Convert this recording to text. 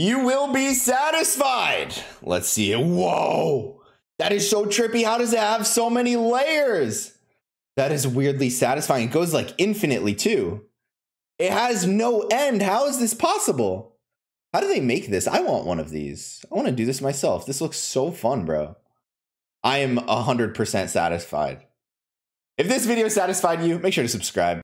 you will be satisfied. Let's see it. Whoa. That is so trippy. How does it have so many layers? That is weirdly satisfying. It goes like infinitely too. It has no end. How is this possible? How do they make this? I want one of these. I want to do this myself. This looks so fun, bro. I am 100% satisfied. If this video satisfied you, make sure to subscribe.